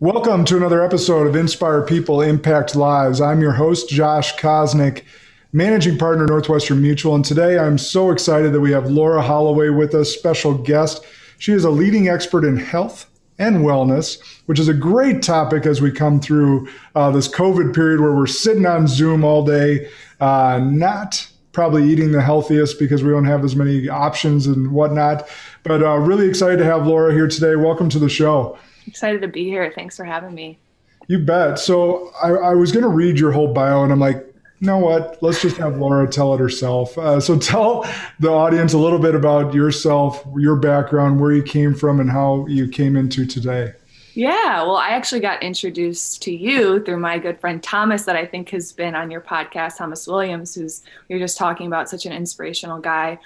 Welcome to another episode of Inspire People Impact Lives. I'm your host, Josh Kosnick, managing partner, Northwestern Mutual. And today I'm so excited that we have Laura Holloway with us, special guest. She is a leading expert in health and wellness, which is a great topic as we come through uh, this COVID period where we're sitting on Zoom all day, uh, not probably eating the healthiest because we don't have as many options and whatnot. But uh, really excited to have Laura here today. Welcome to the show. Excited to be here. Thanks for having me. You bet. So I, I was going to read your whole bio, and I'm like, you know what? Let's just have Laura tell it herself. Uh, so tell the audience a little bit about yourself, your background, where you came from, and how you came into today. Yeah, well, I actually got introduced to you through my good friend Thomas, that I think has been on your podcast, Thomas Williams, who's you're just talking about such an inspirational guy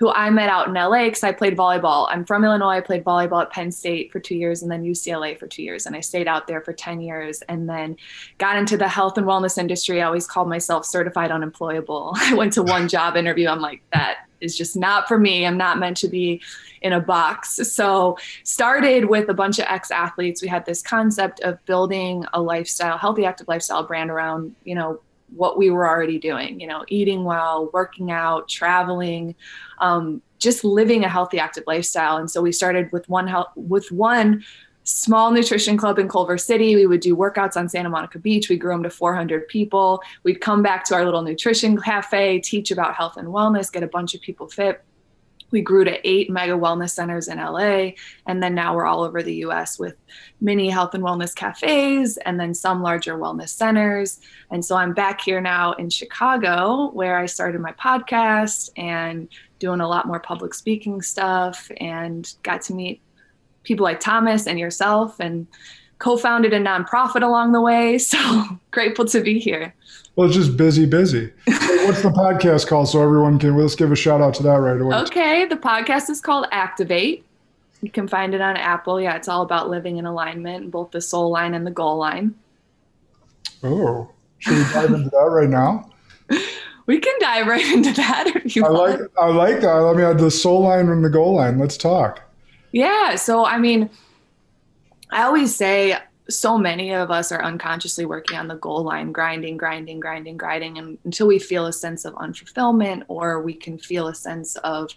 who I met out in LA because I played volleyball. I'm from Illinois. I played volleyball at Penn State for two years and then UCLA for two years. And I stayed out there for 10 years and then got into the health and wellness industry. I always called myself certified unemployable. I went to one job interview. I'm like, that is just not for me. I'm not meant to be in a box. So started with a bunch of ex-athletes. We had this concept of building a lifestyle, healthy active lifestyle brand around, you know, what we were already doing, you know, eating well, working out, traveling, um, just living a healthy, active lifestyle. And so we started with one health, with one small nutrition club in Culver City. We would do workouts on Santa Monica Beach. We grew them to 400 people. We'd come back to our little nutrition cafe, teach about health and wellness, get a bunch of people fit we grew to eight mega wellness centers in LA. And then now we're all over the US with many health and wellness cafes and then some larger wellness centers. And so I'm back here now in Chicago where I started my podcast and doing a lot more public speaking stuff and got to meet people like Thomas and yourself and co-founded a nonprofit along the way. So grateful to be here. Well, it's just busy, busy. What's the podcast called so everyone can, let's give a shout out to that right away. Okay. The podcast is called Activate. You can find it on Apple. Yeah, it's all about living in alignment, both the soul line and the goal line. Oh, should we dive into that right now? We can dive right into that if you I want. like I like that. I mean, the soul line and the goal line. Let's talk. Yeah. So, I mean, I always say so many of us are unconsciously working on the goal line, grinding, grinding, grinding, grinding, and until we feel a sense of unfulfillment or we can feel a sense of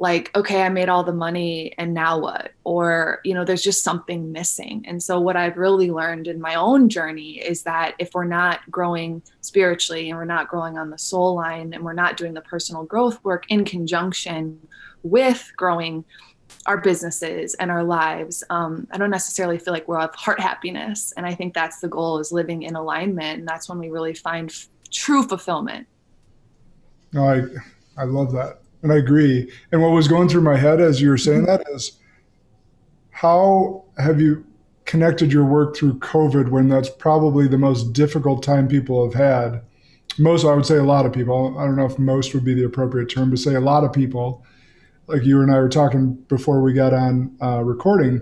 like, okay, I made all the money and now what? Or, you know, there's just something missing. And so, what I've really learned in my own journey is that if we're not growing spiritually and we're not growing on the soul line and we're not doing the personal growth work in conjunction with growing our businesses and our lives. Um, I don't necessarily feel like we're have heart happiness. And I think that's the goal is living in alignment. And that's when we really find f- true fulfillment. No, I, I love that. And I agree. And what was going through my head as you were saying that is how have you connected your work through COVID when that's probably the most difficult time people have had? Most, I would say a lot of people, I don't know if most would be the appropriate term, but say a lot of people like you and I were talking before we got on uh, recording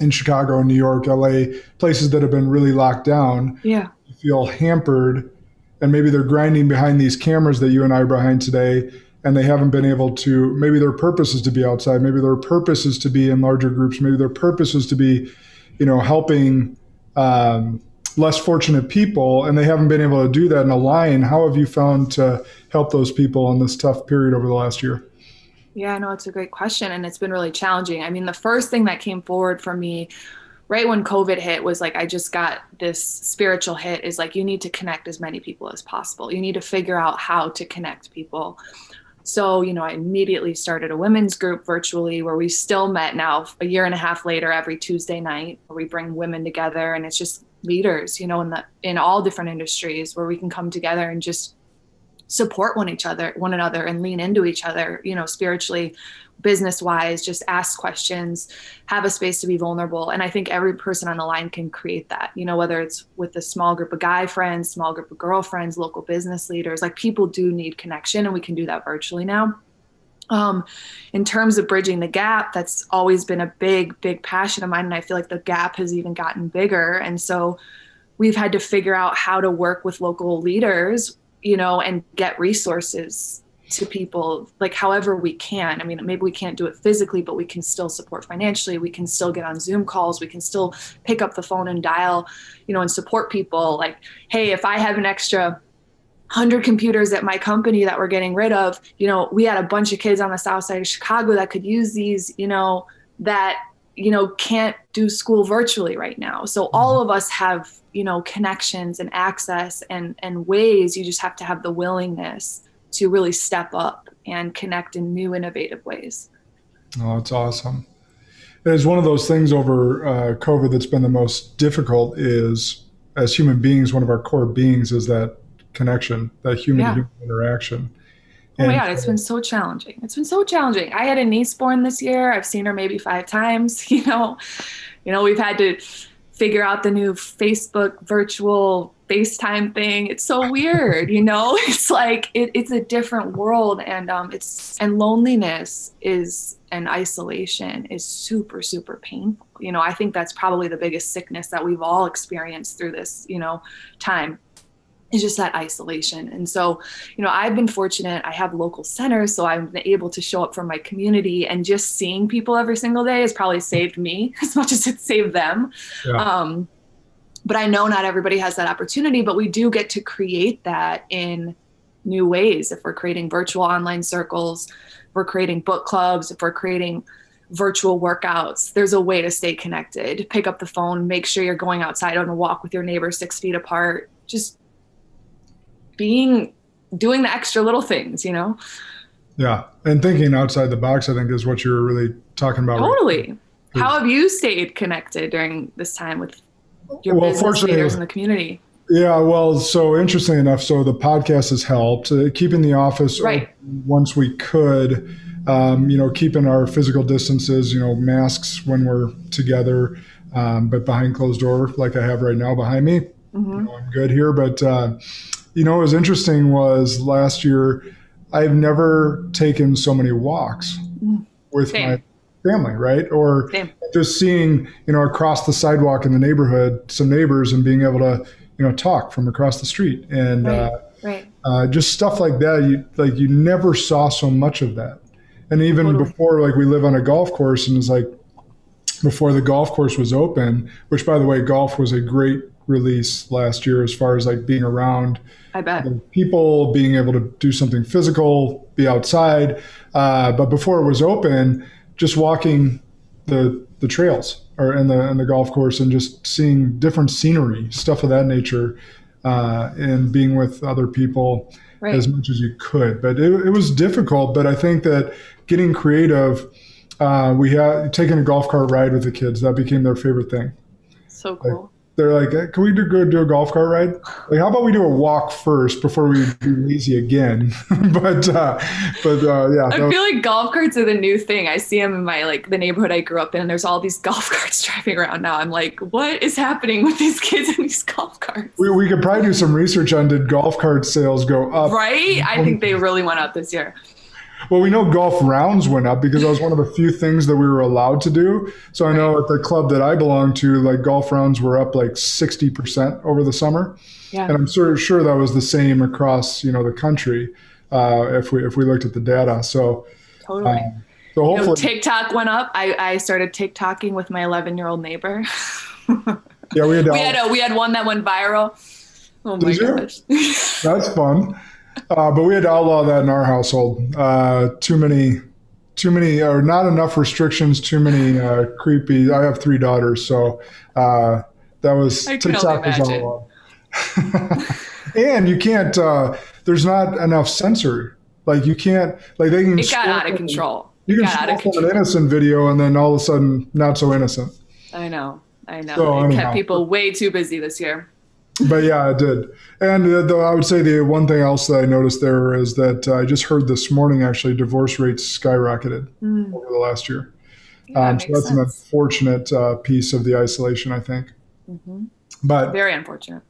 in Chicago, New York, LA, places that have been really locked down. Yeah. You feel hampered, and maybe they're grinding behind these cameras that you and I are behind today, and they haven't been able to. Maybe their purpose is to be outside. Maybe their purpose is to be in larger groups. Maybe their purpose is to be, you know, helping. Um, less fortunate people and they haven't been able to do that in a line how have you found to help those people in this tough period over the last year yeah, no, it's a great question. And it's been really challenging. I mean, the first thing that came forward for me right when COVID hit was like, I just got this spiritual hit is like, you need to connect as many people as possible. You need to figure out how to connect people. So, you know, I immediately started a women's group virtually where we still met now a year and a half later every Tuesday night where we bring women together and it's just leaders, you know, in the in all different industries where we can come together and just support one each other one another and lean into each other you know spiritually business wise just ask questions have a space to be vulnerable. And i think every person on the line can create that you know whether it's with a small group of guy friends small group of girlfriends local business leaders like people do need connection and we can do that virtually now. Um, in terms of bridging the gap that's always been a big big passion of mine and i feel like the gap has even gotten bigger. And so we've had to figure out how to work with local leaders you know, and get resources to people like however we can. I mean, maybe we can't do it physically, but we can still support financially. We can still get on Zoom calls. We can still pick up the phone and dial, you know, and support people. Like, hey, if I have an extra 100 computers at my company that we're getting rid of, you know, we had a bunch of kids on the south side of Chicago that could use these, you know, that you know can't do school virtually right now. So all of us have you know connections and access and and ways. You just have to have the willingness to really step up and connect in new innovative ways. Oh it's awesome. It's one of those things over uh, covid that's been the most difficult is as human beings one of our core beings is that connection that human human interaction Oh my God, it's been so challenging. It's been so challenging. I had a niece born this year. I've seen her maybe five times. You know, you know, we've had to figure out the new Facebook virtual FaceTime thing. It's so weird, you know. It's like it, it's a different world, and um, it's and loneliness is and isolation is super super painful. You know, I think that's probably the biggest sickness that we've all experienced through this, you know, time is just that isolation. And so, you know, I've been fortunate. I have local centers, so I've been able to show up for my community, and just seeing people every single day has probably saved me as much as it saved them. Yeah. Um, but I know not everybody has that opportunity, but we do get to create that in new ways. If we're creating virtual online circles, if we're creating book clubs, if we're creating virtual workouts, there's a way to stay connected. Pick up the phone, make sure you're going outside on a walk with your neighbor six feet apart. Just being doing the extra little things, you know? Yeah. And thinking outside the box, I think, is what you're really talking about. Totally. Right How have you stayed connected during this time with your well, business leaders in the community? Yeah, well, so interesting enough, so the podcast has helped uh, keeping the office right. once we could. Um, you know, keeping our physical distances, you know, masks when we're together, um, but behind closed door, like I have right now behind me. Mm-hmm. You know, I'm good here, but uh, you know, what was interesting was last year, I've never taken so many walks with Same. my family, right? Or Same. just seeing, you know, across the sidewalk in the neighborhood, some neighbors and being able to, you know, talk from across the street and right. Uh, right. Uh, just stuff like that. You like you never saw so much of that. And even totally. before, like we live on a golf course, and it's like before the golf course was open, which by the way, golf was a great release last year as far as like being around I bet. people being able to do something physical, be outside. Uh, but before it was open, just walking the the trails or in the in the golf course and just seeing different scenery, stuff of that nature, uh, and being with other people right. as much as you could. But it, it, was difficult. But I think that getting creative, uh, we had taking a golf cart ride with the kids. That became their favorite thing. So cool. Like, they're like, can we do, go do a golf cart ride? Like, how about we do a walk first before we do lazy again? but, uh, but uh, yeah. I feel like golf carts are the new thing. I see them in my like the neighborhood I grew up in. And there's all these golf carts driving around now. I'm like, what is happening with these kids in these golf carts? We, we could probably do some research on did golf cart sales go up? Right. I think they really went up this year. Well, we know golf rounds went up because that was one of the few things that we were allowed to do. So I know at the club that I belong to, like golf rounds were up like 60% over the summer. Yeah. And I'm sure, sure that was the same across, you know, the country uh, if we if we looked at the data. So totally. Um, so hopefully, you know, TikTok went up. I, I started TikToking with my 11 year old neighbor. yeah, we had we had a, we had one that went viral. Oh my gosh, that's fun. Uh, but we had to outlaw that in our household. Uh, too many, too many, or not enough restrictions. Too many uh, creepy. I have three daughters, so uh, that was I TikTok was outlawed. and you can't. Uh, there's not enough censor. Like you can't. Like they can. It got out of control. You can scroll an innocent video, and then all of a sudden, not so innocent. I know. I know. So, it anyhow. kept people way too busy this year but yeah, it did. And uh, the, I would say the one thing else that I noticed there is that uh, I just heard this morning actually divorce rates skyrocketed mm. over the last year. Yeah, um, so that's sense. an unfortunate uh, piece of the isolation, I think. Mm-hmm. But very unfortunate.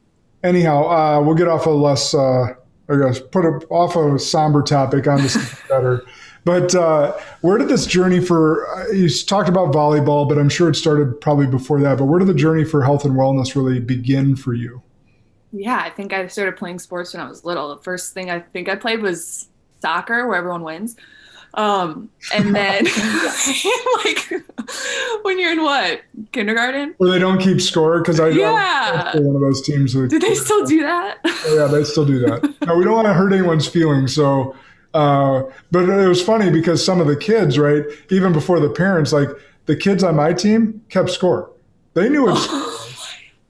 Anyhow, uh, we'll get off a less, uh, I guess, put a, off a somber topic on this better. But uh, where did this journey for you talked about volleyball, but I'm sure it started probably before that. But where did the journey for health and wellness really begin for you? Yeah, I think I started playing sports when I was little. The first thing I think I played was soccer where everyone wins. Um, and then like when you're in what kindergarten? Where they don't keep score because I yeah one of those teams. That, do they still do that? Oh, yeah, they still do that. no, we don't want to hurt anyone's feelings. So, uh, but it was funny because some of the kids, right, even before the parents, like the kids on my team kept score. They knew it.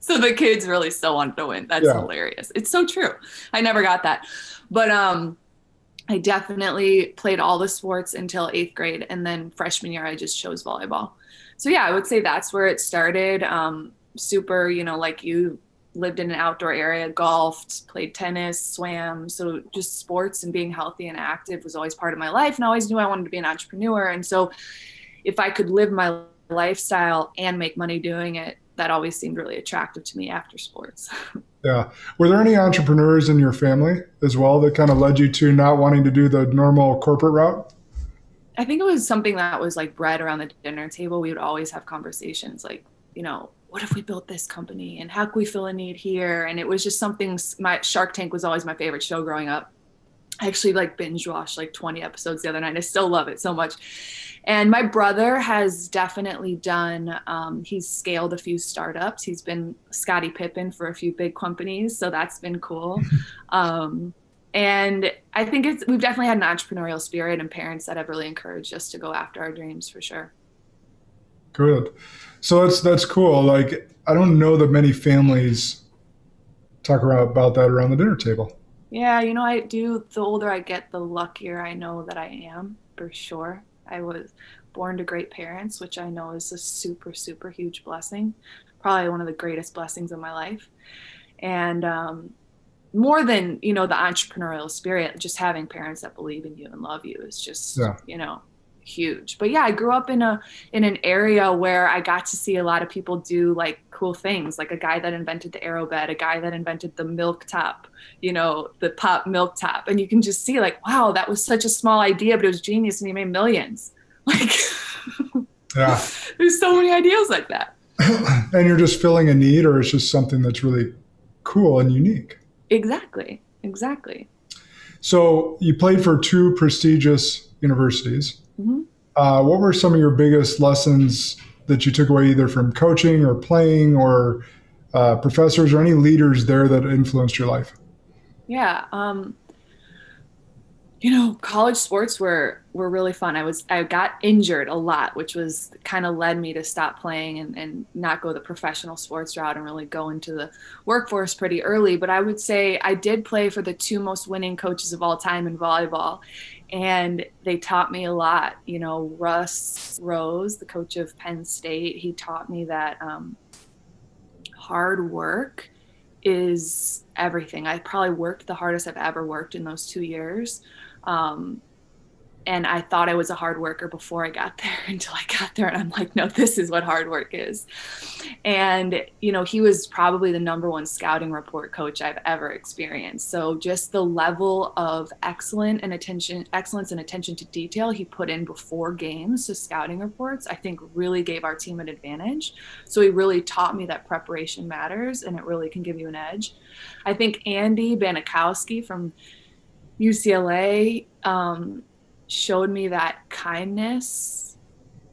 so the kids really still wanted to win. That's yeah. hilarious. It's so true. I never got that, but um I definitely played all the sports until eighth grade. And then freshman year, I just chose volleyball. So, yeah, I would say that's where it started. Um, super, you know, like you lived in an outdoor area, golfed, played tennis, swam. So, just sports and being healthy and active was always part of my life. And I always knew I wanted to be an entrepreneur. And so, if I could live my lifestyle and make money doing it, that always seemed really attractive to me after sports. Yeah. Were there any entrepreneurs in your family as well that kind of led you to not wanting to do the normal corporate route? I think it was something that was like bred around the dinner table. We would always have conversations like, you know, what if we built this company and how can we fill a need here? And it was just something my Shark Tank was always my favorite show growing up. I actually like binge watched like 20 episodes the other night. I still love it so much. And my brother has definitely done, um, he's scaled a few startups. He's been Scottie Pippen for a few big companies. So that's been cool. Um, and I think it's, we've definitely had an entrepreneurial spirit and parents that have really encouraged us to go after our dreams for sure. Good. So that's, that's cool. Like, I don't know that many families talk around, about that around the dinner table. Yeah, you know, I do. The older I get, the luckier I know that I am, for sure. I was born to great parents, which I know is a super, super huge blessing. Probably one of the greatest blessings of my life. And um, more than, you know, the entrepreneurial spirit, just having parents that believe in you and love you is just, yeah. you know, huge. But yeah, I grew up in a in an area where I got to see a lot of people do like cool things, like a guy that invented the aerobed, a guy that invented the milk top, you know, the pop milk top. And you can just see like, wow, that was such a small idea, but it was genius and he made millions. Like Yeah. There's so many ideas like that. and you're just filling a need or it's just something that's really cool and unique. Exactly. Exactly. So you played for two prestigious universities. Mm-hmm. Uh, what were some of your biggest lessons that you took away either from coaching or playing or uh, professors or any leaders there that influenced your life? Yeah. Um, you know, college sports were were really fun. I was I got injured a lot, which was kind of led me to stop playing and, and not go the professional sports route and really go into the workforce pretty early. But I would say I did play for the two most winning coaches of all time in volleyball and they taught me a lot. You know, Russ Rose, the coach of Penn State, he taught me that um, hard work is everything. I probably worked the hardest I've ever worked in those two years. Um, and I thought I was a hard worker before I got there until I got there and I'm like no this is what hard work is. And you know he was probably the number one scouting report coach I've ever experienced. So just the level of excellent and attention excellence and attention to detail he put in before games to scouting reports I think really gave our team an advantage. So he really taught me that preparation matters and it really can give you an edge. I think Andy Banachowski from UCLA um, showed me that kindness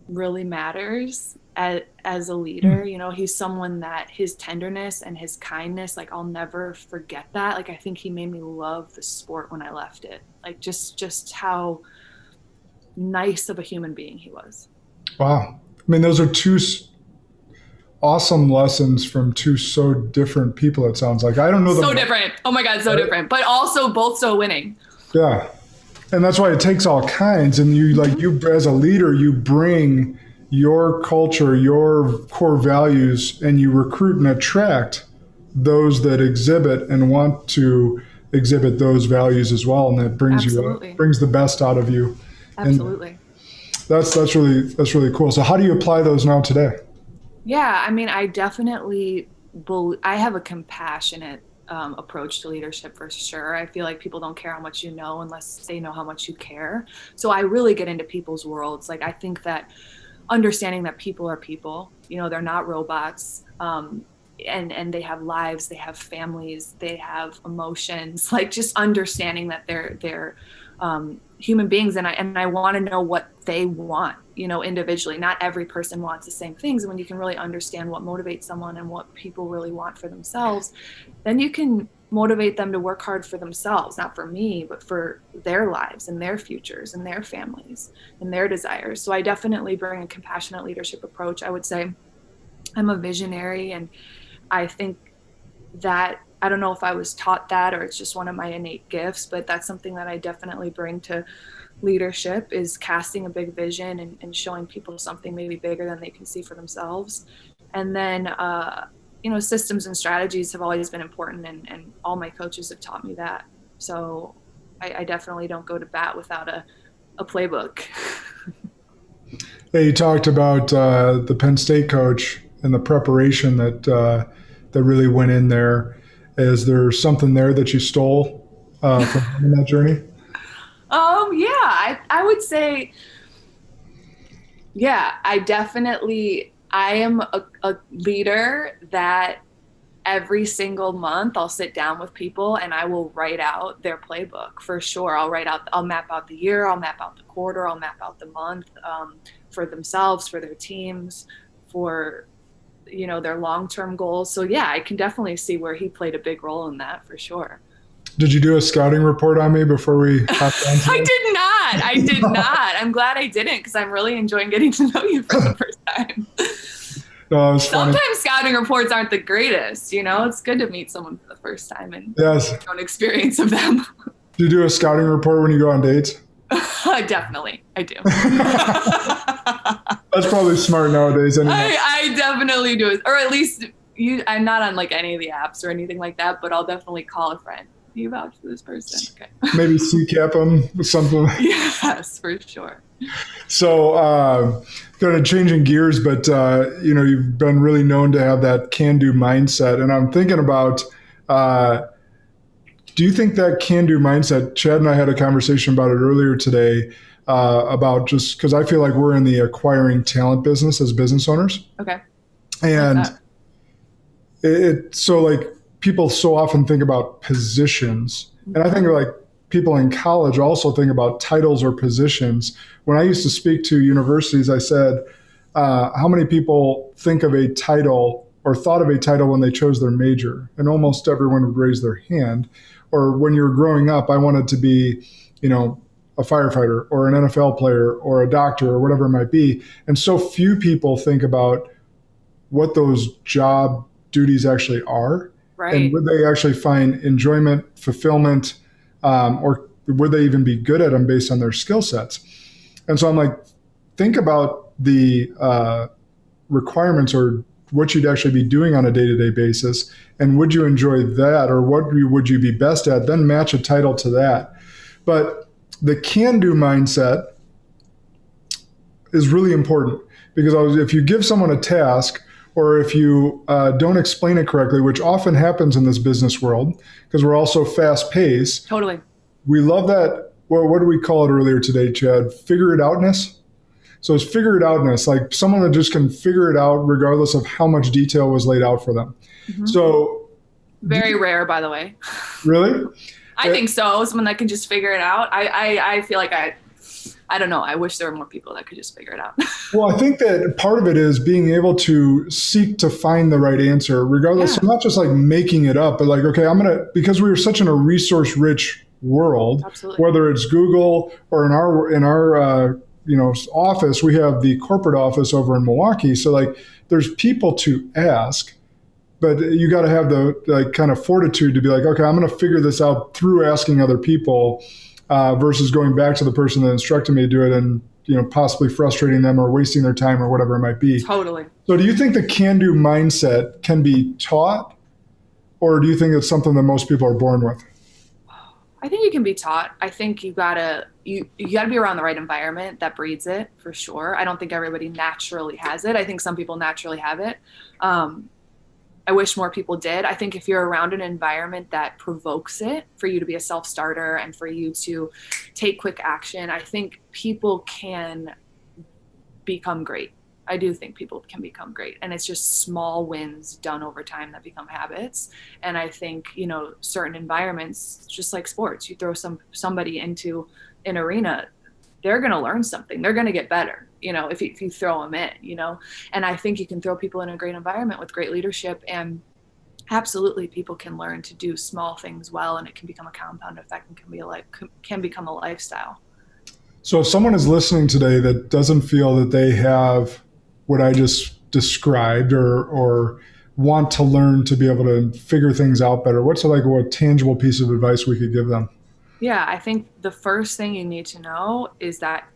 really matters as, as a leader. Hmm. You know, he's someone that his tenderness and his kindness, like I'll never forget that. Like I think he made me love the sport when I left it. Like just just how nice of a human being he was. Wow. I mean, those are two awesome lessons from two so different people. It sounds like I don't know. So different. Oh my god, so different, but also both so winning. Yeah, and that's why it takes all kinds. And you like you as a leader you bring your culture your core values and you recruit and attract those that exhibit and want to exhibit those values as well. And that brings Absolutely. you brings the best out of you. Absolutely. And that's that's really that's really cool. So how do you apply those now today? Yeah i mean i definitely believe, i have a compassionate um, approach to leadership for sure. I feel like people don't care how much you know unless they know how much you care. So I really get into people's worlds. Like I think that understanding that people are people, you know, they're not robots. Um, and and they have lives, they have families, they have emotions. Like just understanding that they're they're um, human beings and I and I want to know what they want, you know, individually. Not every person wants the same things. And when you can really understand what motivates someone and what people really want for themselves, then you can motivate them to work hard for themselves, not for me, but for their lives and their futures and their families and their desires. So I definitely bring a compassionate leadership approach. I would say I'm a visionary and I think that I don't know if I was taught that or it's just one of my innate gifts, but that's something that I definitely bring to leadership is casting a big vision and, and showing people something maybe bigger than they can see for themselves. And then, uh, you know, systems and strategies have always been important, and, and all my coaches have taught me that. So I, I definitely don't go to bat without a, a playbook. yeah, you talked about uh, the Penn State coach and the preparation that uh, that really went in there. Is there something there that you stole uh, from that journey? Um, yeah, I, I would say, yeah, I definitely, I am a, a leader that every single month I'll sit down with people and I will write out their playbook for sure. I'll write out, I'll map out the year, I'll map out the quarter, I'll map out the month um, for themselves, for their teams, for you know their long-term goals. So yeah, I can definitely see where he played a big role in that for sure. Did you do a scouting report on me before we? I did not. I did not. I'm glad I didn't because I'm really enjoying getting to know you for the first time. No, Sometimes scouting reports aren't the greatest. You know, it's good to meet someone for the first time and yes, own experience of them. Do you do a scouting report when you go on dates? definitely, I do. That's probably smart nowadays. Anyway. I, I definitely do, or at least you. I'm not on like any of the apps or anything like that, but I'll definitely call a friend you vouch for this person. Okay. Maybe CCAP them with something. yes, for sure. So, uh, kind of changing gears, but uh, you know, you've been really known to have that can-do mindset, and I'm thinking about. Uh, do you think that can-do mindset? Chad and I had a conversation about it earlier today. Uh, about just because I feel like we're in the acquiring talent business as business owners. Okay. And it, it so like people so often think about positions. And I think like people in college also think about titles or positions. When I used to speak to universities, I said, uh, how many people think of a title or thought of a title when they chose their major? And almost everyone would raise their hand. Or when you were growing up, I wanted to be, you know, a firefighter or an NFL player or a doctor or whatever it might be. And so few people think about what those job duties actually are. Right. And would they actually find enjoyment, fulfillment, um, or would they even be good at them based on their skill sets? And so I'm like, think about the uh, requirements or what you'd actually be doing on a day-to-day basis and would you enjoy that or what would you be best at then match a title to that but the can-do mindset is really important because if you give someone a task or if you uh, don't explain it correctly, which often happens in this business world because we're also fast paced. Totally. We love that. Well, what do we call it earlier today, Chad? Figure it outness. So it's figure it outness, like someone that just can figure it out regardless of how much detail was laid out for them. Mm-hmm. So very rare, by the way. Really? I think so. Someone that can just figure it out. I, I, I feel like I I don't know. I wish there were more people that could just figure it out. well, I think that part of it is being able to seek to find the right answer, regardless. Yeah. not just like making it up, but like, okay, I'm gonna because we are such in a resource rich world, Absolutely. whether it's Google or in our in our uh, you know office, we have the corporate office over in Milwaukee. So like, there's people to ask but you got to have the like kind of fortitude to be like, okay, I'm going to figure this out through asking other people uh, versus going back to the person that instructed me to do it and you know possibly frustrating them or wasting their time or whatever it might be. Totally. So do you think the can-do mindset can be taught, or do you think it's something that most people are born with? I think you can be taught. I think you gotta you you gotta be around the right environment that breeds it for sure. I don't think everybody naturally has it. I think some people naturally have it. Um, I wish more people did. I think if you're around an environment that provokes it for you to be a self starter and for you to take quick action, I think people can become great. I do think people can become great. And it's just small wins done over time that become habits. And I think, you know, certain environments, just like sports, you throw some somebody into an arena, they're going to learn something. They're going to get better, you know, if you, if you throw them in, you know. And I think you can throw people in a great environment with great leadership and absolutely people can learn to do small things well and it can become a compound effect and can be like can become a lifestyle. So if someone is listening today that doesn't feel that they have what I just described or or want to learn to be able to figure things out better, what's like a tangible piece of advice we could give them? Yeah, I think the first thing you need to know is that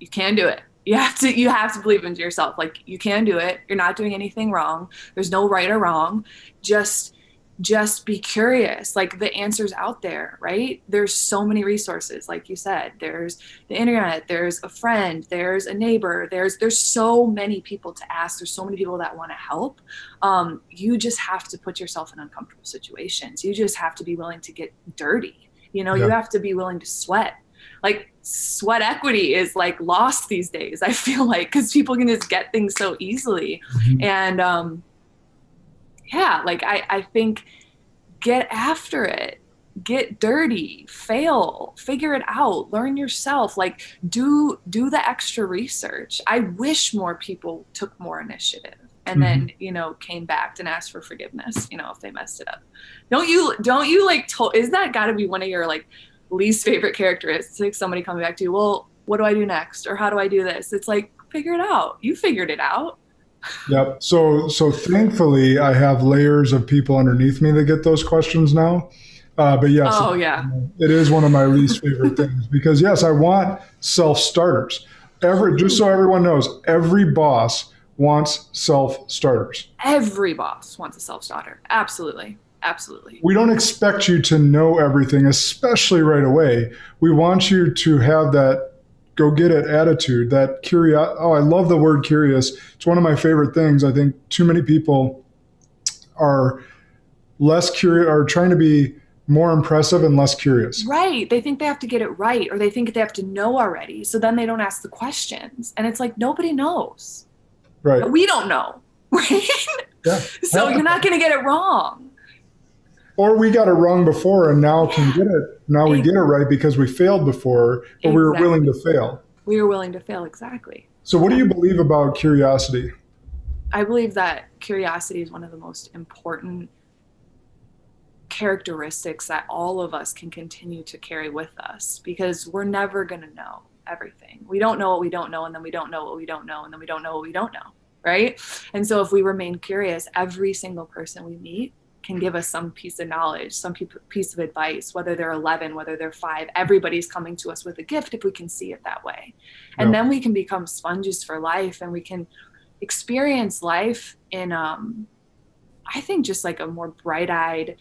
you can do it. You have to you have to believe into yourself. Like you can do it. You're not doing anything wrong. There's no right or wrong. Just just be curious. Like the answers out there right? There's so many resources like you said. There's the internet. There's a friend. There's a neighbor. There's there's so many people to ask. There's so many people that want to help. Um, you just have to put yourself in uncomfortable situations. You just have to be willing to get dirty. You know yeah. you have to be willing to sweat. Like sweat equity is like lost these days i feel like because people can just get things so easily. Mm-hmm. and um yeah, like I, I think get after it. Get dirty. Fail. Figure it out. Learn yourself. Like do do the extra research. I wish more people took more initiative and mm-hmm. then you know came back and asked for forgiveness you know if they messed it up. Don't you don't you like to- is that got to be one of your like least favorite characteristics somebody coming back to you well what do i do next or how do i do this it's like figure it out you figured it out Yep. So so thankfully, I have layers of people underneath me that get those questions now. Uh, but yes, oh yeah, it is one of my least favorite things because yes, I want self starters. Every just so everyone knows, every boss wants self starters. Every boss wants a self starter. Absolutely. Absolutely. We don't expect you to know everything, especially right away. We want you to have that go get it attitude, that curious. Oh, I love the word curious. It's one of my favorite things. I think too many people are less curious, are trying to be more impressive and less curious. Right. They think they have to get it right or they think they have to know already. So then they don't ask the questions. And it's like nobody knows. Right. We don't know. Right. Yeah. so you're not going to get it wrong. Or we got it wrong before and now can get it now we get it right because we failed before, but exactly. we were willing to fail. We were willing to fail, exactly. So, what do you believe about curiosity? I believe that curiosity is one of the most important characteristics that all of us can continue to carry with us because we're never going to know everything. We don't know what we don't know, and then we don't know what we don't know, and then we don't know what we don't know, right? And so, if we remain curious, every single person we meet can give us some piece of knowledge, some piece of advice, whether they're 11, whether they're five. Everybody's coming to us with a gift if we can see it that way. And then we can become sponges for life and we can experience life in, um, I think, just like a more bright eyed,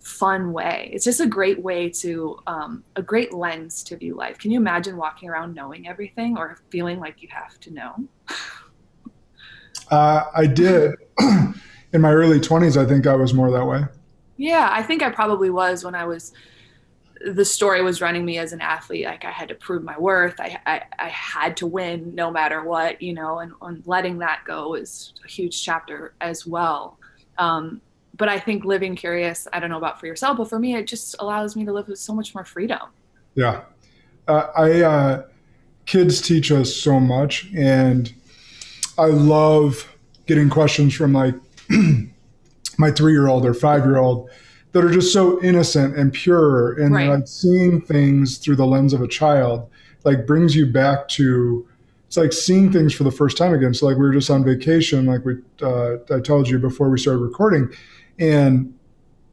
fun way. It's just a great way to, um, a great lens to view life. Can you imagine walking around knowing everything or feeling like you have to know? uh, I did. in my early 20s, I think I was more that way. Yeah, I think I probably was when I was the story was running me as an athlete like i had to prove my worth. I i, I had to win no matter what you know and, and letting that go was a huge chapter as well. Um, but i think living curious i don't know about for yourself but for me it just allows me to live with so much more freedom. Yeah. Uh, i uh, kids teach us so much and i love getting questions from like my three year old or five year old that are just so innocent and pure and right. like seeing things through the lens of a child like brings you back to it's like seeing things for the first time again so like we were just on vacation like we uh, i told you before we started recording and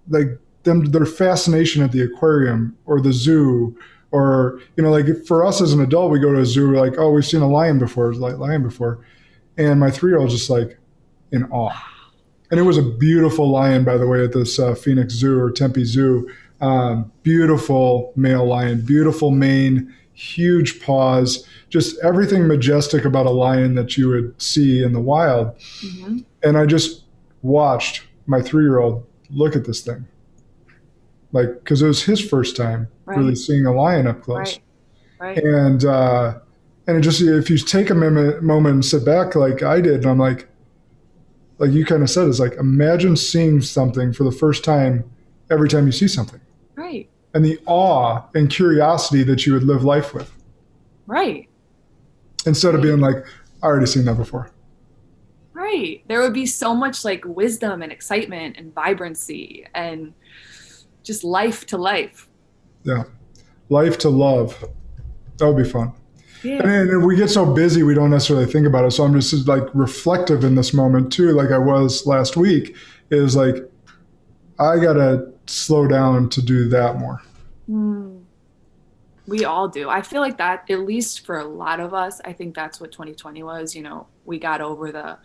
like them their fascination at the aquarium or the zoo or you know like for us as an adult we go to a zoo we're like oh we've seen a lion before like lion before and my three year old just like in awe and it was a beautiful lion, by the way, at this uh, Phoenix Zoo or Tempe Zoo. Um, beautiful male lion, beautiful mane, huge paws, just everything majestic about a lion that you would see in the wild. Mm-hmm. And I just watched my three year old look at this thing. Like, because it was his first time right. really seeing a lion up close. Right. Right. And, uh, And it just if you take a moment, moment and sit back like I did, and I'm like, like you kind of said, is like imagine seeing something for the first time every time you see something. Right. And the awe and curiosity that you would live life with. Right. Instead of being like, I already seen that before. Right. There would be so much like wisdom and excitement and vibrancy and just life to life. Yeah. Life to love. That would be fun. Yeah. And then we get so busy, we don't necessarily think about it. So I'm just like reflective in this moment too, like I was last week, is like, I got to slow down to do that more. Mm. We all do. I feel like that, at least for a lot of us, I think that's what 2020 was. You know, we got over the,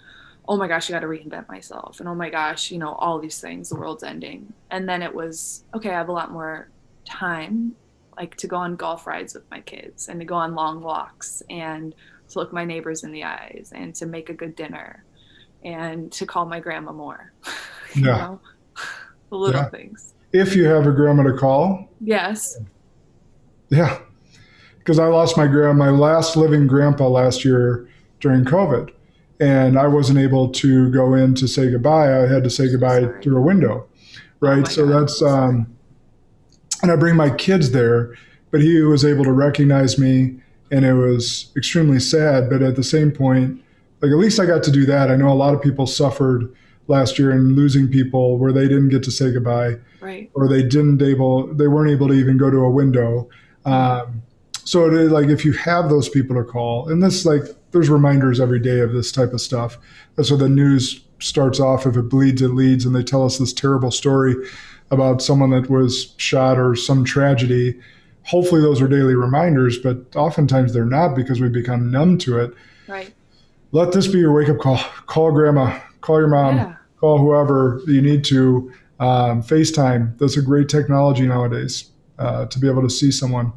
oh my gosh, I got to reinvent myself. And oh my gosh, you know, all these things, the world's ending. And then it was, okay, I have a lot more time like to go on golf rides with my kids and to go on long walks and to look my neighbors in the eyes and to make a good dinner and to call my grandma more. you Yeah. know, the little Yeah. things. If you have a grandma to call, Yes. yeah. Because I lost my grand, my last living grandpa last year during COVID, and I wasn't able to go in to say goodbye. I had to say goodbye Sorry. through a window, right? my so God. that's um, and I bring my kids there, but he was able to recognize me, and it was extremely sad. But at the same point, like at least I got to do that. I know a lot of people suffered last year in losing people where they didn't get to say goodbye Right. or they didn't able they weren't able to even go to a window um, so it is like if you have those people to call and this like there's reminders every day of this type of stuff that's what the news starts off if it bleeds it leads and they tell us this terrible story about someone that was shot or some tragedy hopefully those are daily reminders but oftentimes they're not because we become numb to it Right. let this be your wake up call call grandma call your mom yeah. call whoever you need to. Um, FaceTime, that's a great technology nowadays uh, to be able to see someone.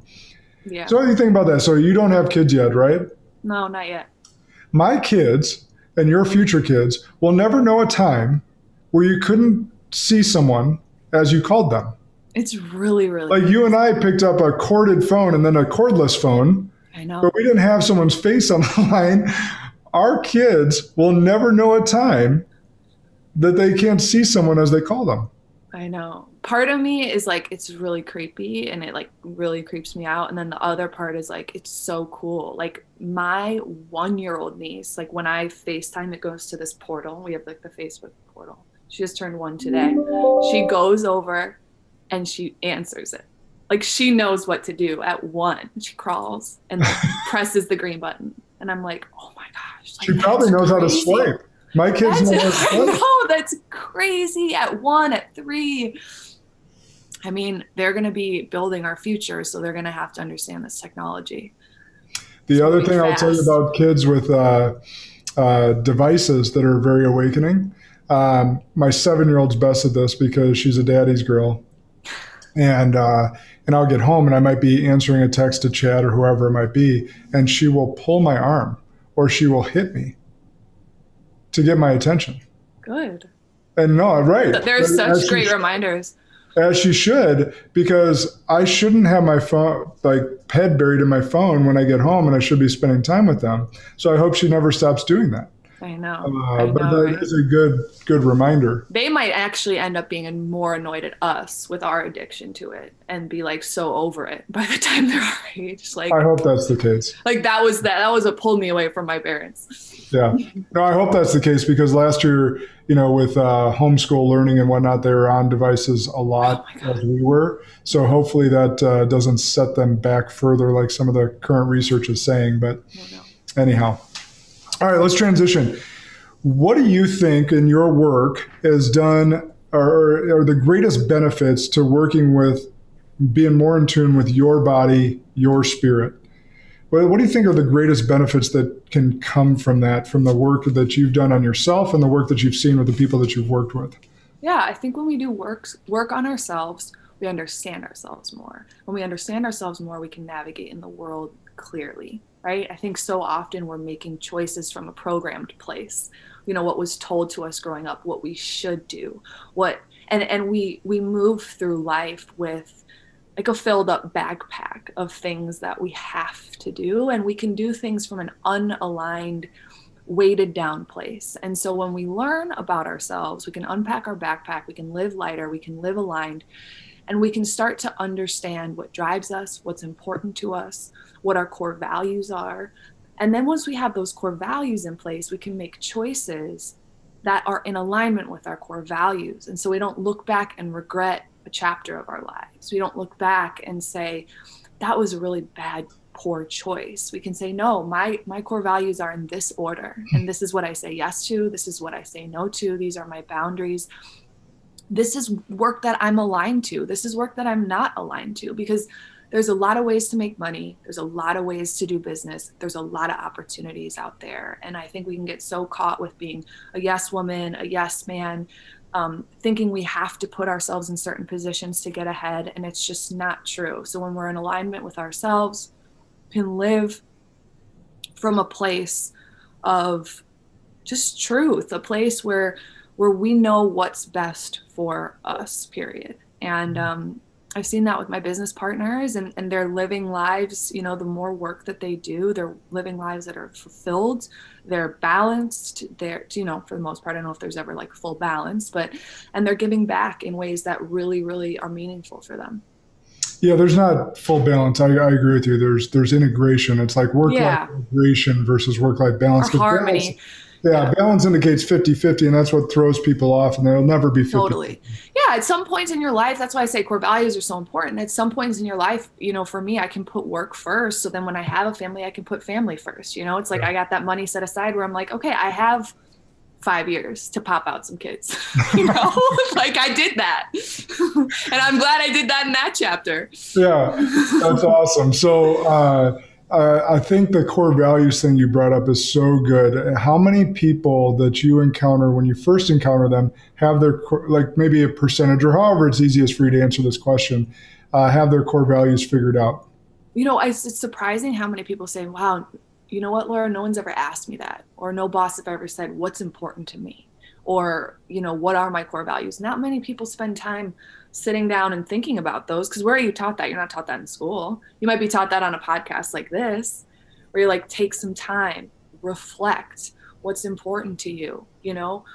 Yeah. So, what do you think about that? So, you don't have kids yet, right? no, not yet. My kids and your future kids will never know a time where you couldn't see someone as you called them. It's really, really. Like you and I picked up a corded phone and then a cordless phone, I know. but we didn't have someone's face on the line. Our kids will never know a time that they can't see someone as they call them. I know. Part of me is like it's really creepy and it like really creeps me out and then the other part is like it's so cool. Like my 1-year-old niece, like when I FaceTime it goes to this portal. We have like the Facebook portal. She just turned 1 today. She goes over and she answers it. Like she knows what to do at 1. She crawls and like, presses the green button and I'm like, "Oh my gosh." She probably knows how to swipe. My kids That's, know how to I swipe. know that's crazy. At one, at three. I mean, they're going to be building our future, so they're going to have to understand this technology. The other Moving thing I'll tell you about kids with uh, uh, devices that are very awakening. Um, my seven-year-old's best at this because she's a daddy's girl, and uh, and I'll get home and I might be answering a text to Chad or whoever it might be, and she will pull my arm or she will hit me to get my attention. Good. And no, right. There's As such she great reminders. as she should because I shouldn't have my phone like head buried in my phone when I get home and I should be spending time with them. So I hope she never stops doing that. I know. Uh, I but know. that right? is a good good reminder. They might actually end up being more annoyed at us with our addiction to it and be like so over it by the time they're our age. Like, I hope that's the case. like that was that. That was what pulled me away from my parents. Yeah. No, I hope that's the case because last year, you know, with uh, homeschool learning and whatnot, they were on devices a lot Oh as we were. So hopefully that uh, doesn't set them back further, like some of the current research is saying. But I don't anyhow, all right, let's transition. What do you think in your work has done are, are the greatest benefits to working with being more in tune with your body, your spirit? What, what do you think are the greatest benefits that can come from that, from the work that you've done on yourself and the work that you've seen with the people that you've worked with? Yeah, I think when we do work work on ourselves, we understand ourselves more. When we understand ourselves more, we can navigate in the world clearly, right? I think so often we're making choices from a programmed place. You know, what was told to us growing up, what we should do, what and and we we move through life with like a filled up backpack of things that we have to do and we can do things from an unaligned weighted down place and so when we learn about ourselves we can unpack our backpack we can live lighter we can live aligned and we can start to understand what drives us what's important to us what our core values are. And then once we have those core values in place we can make choices that are in alignment with our core values. And so we don't look back and regret a chapter of our lives. We don't look back and say, that was a really bad poor choice. We can say no my my core values are in this order. Mm-hmm. And this is what i say yes to. This is what i say no to. These are my boundaries this is work that i'm aligned to. This is work that i'm not aligned to because there's a lot of ways to make money. There's a lot of ways to do business. There's a lot of opportunities out there. And i think we can get so caught with being a yes woman a yes man um, thinking we have to put ourselves in certain positions to get ahead, and it's just not true. So when we're in alignment with ourselves, can live from a place of just truth, a place where where we know what's best for us. Period. And um, I've seen that with my business partners and, and they're living lives, you know, the more work that they do, they're living lives that are fulfilled, they're balanced, they're, you know, for the most part, I don't know if there's ever like full balance, but, and they're giving back in ways that really, really are meaningful for them. Yeah, there's not full balance. I, I agree with you. There's there's integration. It's like work life yeah. integration versus work life balance. Or harmony. Balance, yeah, yeah, balance indicates 50 50, and that's what throws people off, and they'll never be 50. Totally. Yeah, at some points in your life, that's why I say core values are so important. At some points in your life, you know, for me, I can put work first. So then when I have a family, I can put family first. You know, it's like yeah. I got that money set aside where I'm like, okay, I have five years to pop out some kids. you know, like I did that. and I'm glad I did that in that chapter. Yeah, that's awesome. So, uh, uh, I think the core values thing you brought up is so good. How many people that you encounter when you first encounter them have their like maybe a percentage or however it's easiest for you to answer this question, uh, have their core values figured out? You know, it's surprising how many people say, "Wow, you know what, Laura? No one's ever asked me that," or "No boss have ever said what's important to me," or you know, "What are my core values?" Not many people spend time sitting down and thinking about those because where are you taught that? You're not taught that in school. You might be taught that on a podcast like this where you like take some time reflect what's important to you you know?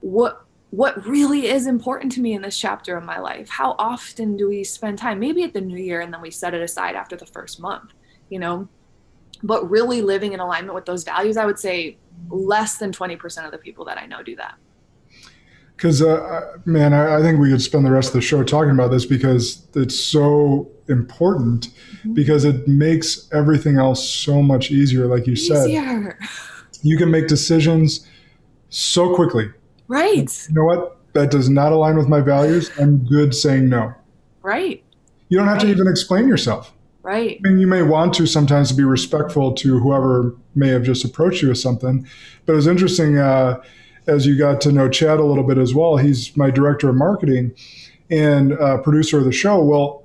What what really is important to me in this chapter of my life? How often do we spend time? Maybe at the new year and then we set it aside after the first month you know? But really living in alignment with those values i would say less than 20% of the people that i know do that because uh, man, I, I, think we could spend the rest of the show talking about this because it's so important mm-hmm. because it makes everything else so much easier. Like you easier. said, you can make decisions so quickly. Right. You know what? That does not align with my values. I'm good saying no. Right. You don't have right. to even explain yourself. Right. I mean, you may want to sometimes to be respectful to whoever may have just approached you with something, but it was interesting. Uh, as you got to know Chad a little bit as well. He's my director of marketing and uh, producer of the show. Well,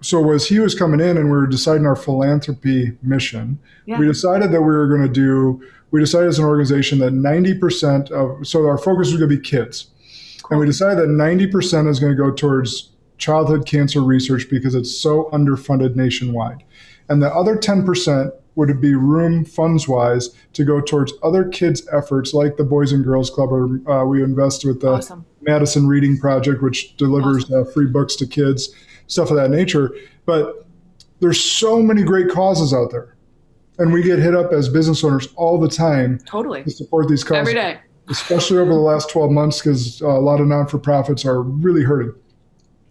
so as he was coming in and we were deciding our philanthropy mission, yeah. we decided that we were going to do. We decided as an organization that 90% of so our focus was going to be kids, cool. and we decided that 90% is going to go towards childhood cancer research because it's so underfunded nationwide, and the other 10% would it be room funds wise to go towards other kids' efforts like the Boys and Girls Club, or uh, we invest with the awesome. Madison Reading Project, which delivers awesome. uh, free books to kids, stuff of that nature. But there's so many great causes out there, and we get hit up as business owners all the time. Totally to support these causes every day, especially over the last 12 months because uh, a lot of non for profits are really hurting.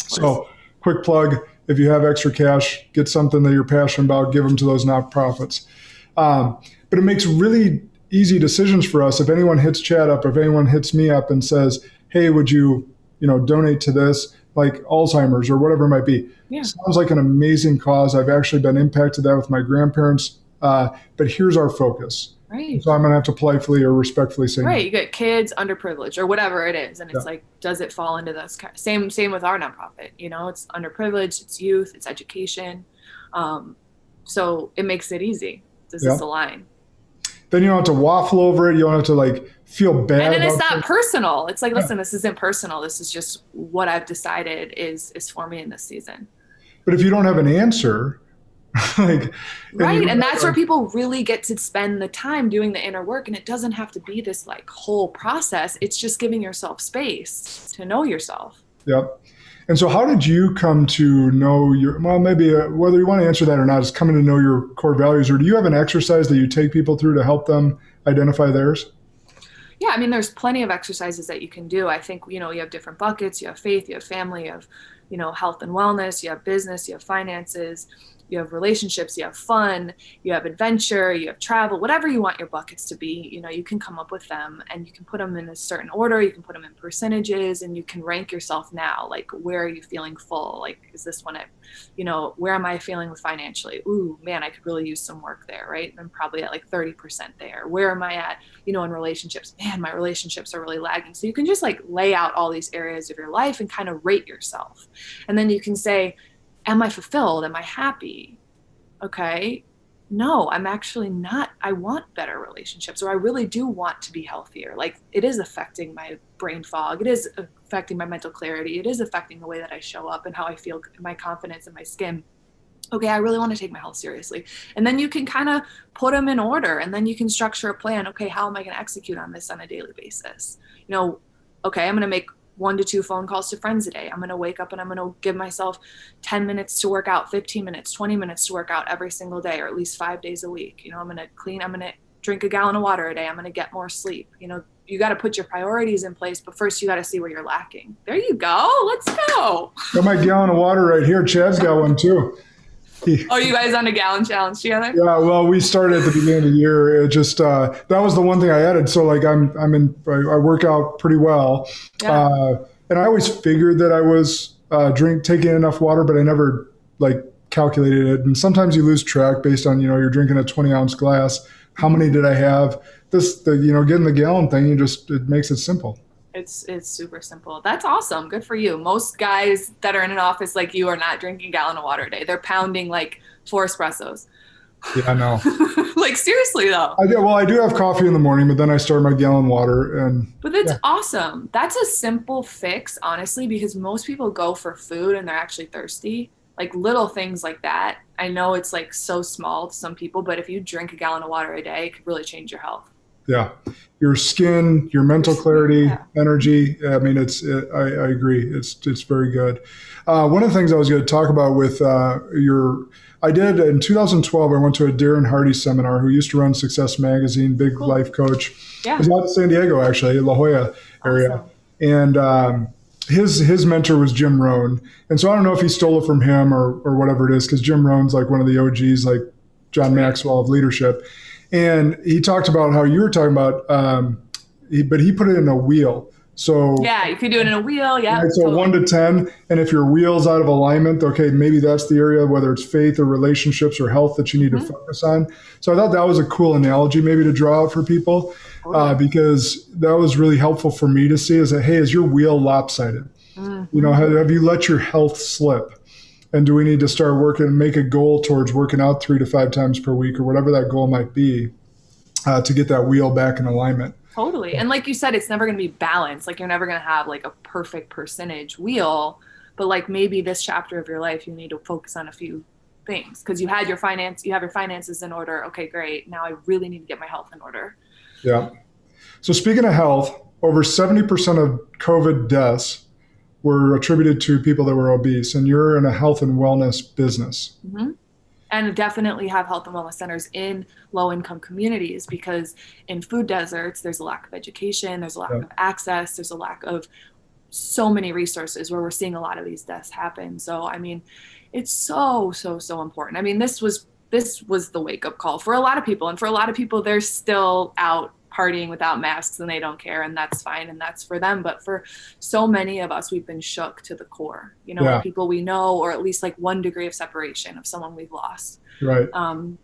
So, quick plug if you have extra cash, get something that you're passionate about, give them to those nonprofits. Um, but it makes really easy decisions for us. If anyone hits Chad up, if anyone hits me up and says, "Hey, would you, you know, donate to this?" like Alzheimer's or whatever it might be. Yeah. Sounds like an amazing cause. I've actually been impacted that with my grandparents. Uh, but here's our focus. Right. So I'm gonna have to politely or respectfully say right. No. You get kids underprivileged or whatever it is, and it's yeah. like, does it fall into this? Same same with our nonprofit. You know, it's underprivileged, it's youth, it's education. Um, so it makes it easy. Does yeah. this align? Then you don't have to waffle over it. You don't have to like feel bad. And then it's not it. personal. It's like, listen, this isn't personal. This is just what I've decided is is for me in this season. But if you don't have an answer, like right and that's where people really get to spend the time doing the inner work and it doesn't have to be this like whole process. It's just giving yourself space to know yourself. Yep. And so how did you come to know your well maybe uh, whether you want to answer that or not is coming to know your core values or do you have an exercise that you take people through to help them identify theirs? Yeah i mean there's plenty of exercises that you can do. I think you know you have different buckets. You have faith you have family you have you know health and wellness you have business you have finances you have relationships, you have fun, you have adventure, you have travel, whatever you want your buckets to be, you know, you can come up with them and you can put them in a certain order, you can put them in percentages and you can rank yourself now. Like, where are you feeling full? Like, is this one at, you know, where am I feeling financially? Ooh, man, I could really use some work there, right? I'm probably at like 30% there. Where am I at, you know, in relationships? Man, my relationships are really lagging. So you can just like lay out all these areas of your life and kind of rate yourself. And then you can say, am I fulfilled? Am I happy? Okay. No, I'm actually not. I want better relationships, or I really do want to be healthier. Like it is affecting my brain fog. It is affecting my mental clarity. It is affecting the way that I show up and how I feel, my confidence and my skin. Okay, I really want to take my health seriously. And then you can kind of put them in order and then you can structure a plan. Okay, how am I going to execute on this on a daily basis? You know, okay, I'm going to make one to two phone calls to friends a day. I'm going to wake up and I'm going to give myself 10 minutes to work out, 15 minutes, 20 minutes to work out every single day, or at least five days a week. You know, I'm going to clean, I'm going to drink a gallon of water a day. I'm going to get more sleep. You know, you got to put your priorities in place, but first you got to see where you're lacking. There you go. Let's go. Got my gallon of water right here. Chad's got one too. oh, you guys on a gallon challenge together? Yeah, well, we started at the beginning of the year. It just uh, that was the one thing I added. So like I'm I'm in I, work out pretty well, yeah. uh, and I always figured that I was uh, drink taking enough water, but I never like calculated it. And sometimes you lose track based on you know you're drinking a 20 ounce glass. How many did I have? This the you know getting the gallon thing. You just it makes it simple. It's it's super simple. That's awesome. Good for you. Most guys that are in an office like you are not drinking a gallon of water a day. They're pounding like four espressos. Yeah, I know. like seriously though. I do, well, I do have coffee in the morning, but then I start my gallon water and. But that's yeah. awesome. That's a simple fix, honestly, because most people go for food and they're actually thirsty. Like little things like that. I know it's like so small to some people, but if you drink a gallon of water a day, it could really change your health yeah your skin your mental clarity yeah. energy i mean it's it, I, I, agree it's it's very good uh, one of the things i was going to talk about with uh, your i did in 2012 i went to a darren hardy seminar who used to run success magazine big cool. life coach yeah. was out in san diego actually la jolla area awesome. and um, his his mentor was Jim Rohn, and so I don't know if he stole it from him or or whatever it is, because Jim Rohn's like one of the OGs, like John Maxwell of leadership. And he talked about how you were talking about, um, he, but he put it in a wheel. So yeah, you could do it in a wheel. Yeah. Right, so totally. one to ten, and if your wheel's out of alignment, okay, maybe that's the area whether it's faith or relationships or health that you need mm-hmm. to focus on. So I thought that was a cool analogy, maybe to draw out for people, uh, because that was really helpful for me to see. Is that hey, is your wheel lopsided? Mm-hmm. You know, have, have you let your health slip? And do we need to start working make a goal towards working out three to five times per week or whatever that goal might be uh, to get that wheel back in alignment? Totally. And like you said it's never going to be balanced. Like you're never going to have like a perfect percentage wheel but like maybe this chapter of your life you need to focus on a few things. Because you had your finance you have your finances in order. Okay great. Now i really need to get my health in order. Yeah. So speaking of health over 70% of covid deaths were attributed to people that were obese, and you're in a health and wellness business. Mm-hmm. And definitely have health and wellness centers in low income communities because in food deserts, there's a lack of education, there's a lack yeah. of access, there's a lack of so many resources where we're seeing a lot of these deaths happen. So, I mean, it's so, so, so important. I mean, this was this was the wake up call for a lot of people and for a lot of people they're still out partying without masks and they don't care and that's fine and that's for them. But for so many of us we've been shook to the core you know yeah. people we know or at least like one degree of separation of someone we've lost. Right. Um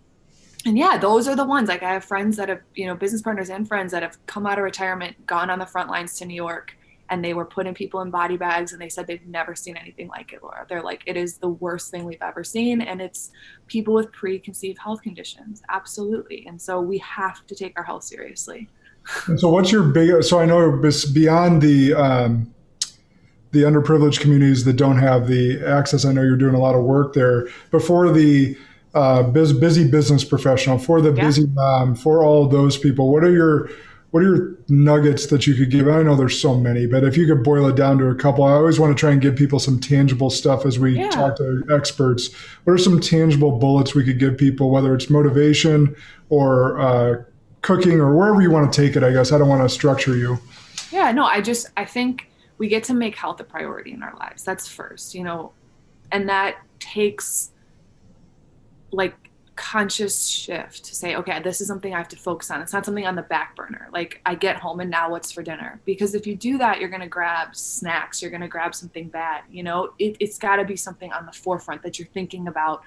and yeah those are the ones. Like i have friends that have you know business partners and friends that have come out of retirement gone on the front lines to new york and they were putting people in body bags and they said they've never seen anything like it laura they're like it is the worst thing we've ever seen and it's people with preconceived health conditions absolutely and so we have to take our health seriously and so what's your big so i know beyond the um, the underprivileged communities that don't have the access. I know you're doing a lot of work there, but for the uh, busy business professional, for the yeah. busy mom, for all those people, what are your what are your nuggets that you could give? I know there's so many, but if you could boil it down to a couple, I always want to try and give people some tangible stuff as we yeah. talk to experts. What are some tangible bullets we could give people, whether it's motivation or uh, cooking or wherever you want to take it? I guess I don't want to structure you. Yeah, no, I just I think we get to make health a priority in our lives. That's first, you know, and that takes like conscious shift to say, okay, this is something I have to focus on. It's not something on the back burner. Like I get home and now what's for dinner? Because if you do that, you're going to grab snacks, you're going to grab something bad. You know, it, it's got to be something on the forefront that you're thinking about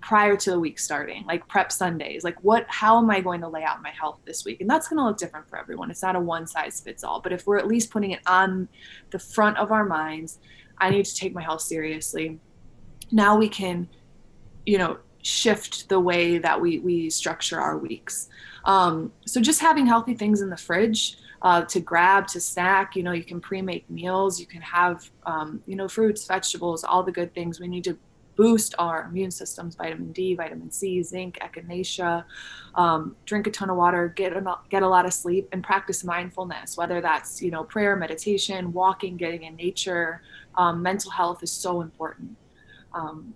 prior to the week starting, like prep Sundays. Like what, how am I going to lay out my health this week? And that's going to look different for everyone. It's not a one size fits all, but if we're at least putting it on the front of our minds, I need to take my health seriously. Now we can, you know, shift the way that we we structure our weeks. Um, so just having healthy things in the fridge uh, to grab to snack. You know, you can pre-make meals. You can have um, you know fruits, vegetables, all the good things. We need to boost our immune systems vitamin d vitamin c zinc echinacea um, drink a ton of water get a, get a lot of sleep and practice mindfulness whether that's you know prayer meditation walking getting in nature um, mental health is so important um,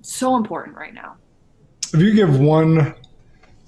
so important right now if you give one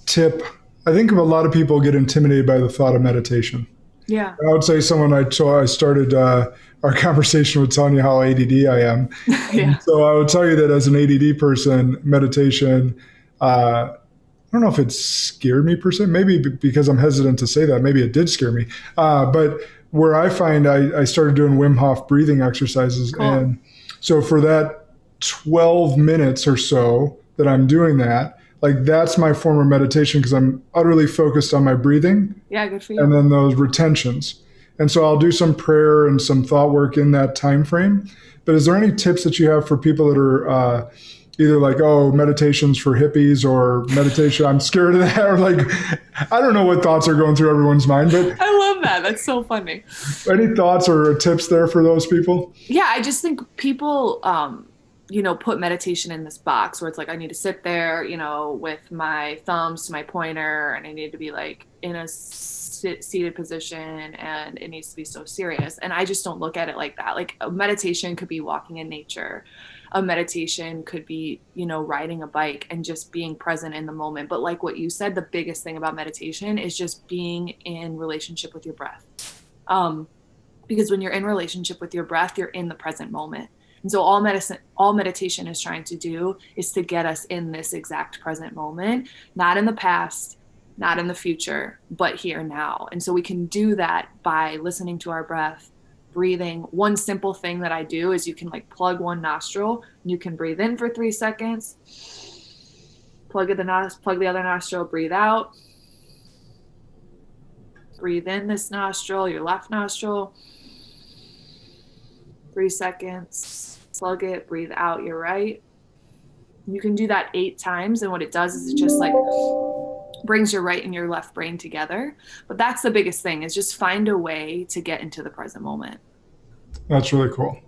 tip, I think a lot of people get intimidated by the thought of meditation. Yeah. I would say someone I, I started uh, our conversation with telling you how ADD I am. yeah. So I would tell you that as an ADD person, meditation, uh, I don't know if it scared me per se. Maybe because I'm hesitant to say that. Maybe it did scare me. Uh, but where I find I, I, started doing Wim Hof breathing exercises. Cool. And so for that 12 minutes or so, that I'm doing that, like that's my form of meditation because I'm utterly focused on my breathing. Yeah, good for you. And then those retentions. And so I'll do some prayer and some thought work in that time frame. But is there any tips that you have for people that are uh, either like, oh, meditations for hippies or meditation, I'm scared of that, or like, I don't know what thoughts are going through everyone's mind, but I love that. That's so funny. Any thoughts or tips there for those people? Yeah, I just think people, um, you know, put meditation in this box where it's like I need to sit there, you know, with my thumbs to my pointer, and I need to be like in a sit, seated position, and it needs to be so serious. And I just don't look at it like that. Like a meditation could be walking in nature. A meditation could be, you know, riding a bike and just being present in the moment. But like what you said, the biggest thing about meditation is just being in relationship with your breath. Um, because when you're in relationship with your breath, you're in the present moment and so all medicine, all meditation is trying to do is to get us in this exact present moment, not in the past, not in the future, but here now. And so we can do that by listening to our breath, breathing. One simple thing that I do is you can like plug one nostril, you can breathe in for three seconds, plug the nos- plug the other nostril, breathe out. Breathe in this nostril, your left nostril. Three seconds plug it, breathe out, you're right. You can do that eight times. And what it does is it just like brings your right and your left brain together. But that's the biggest thing is just find a way to get into the present moment. That's really cool.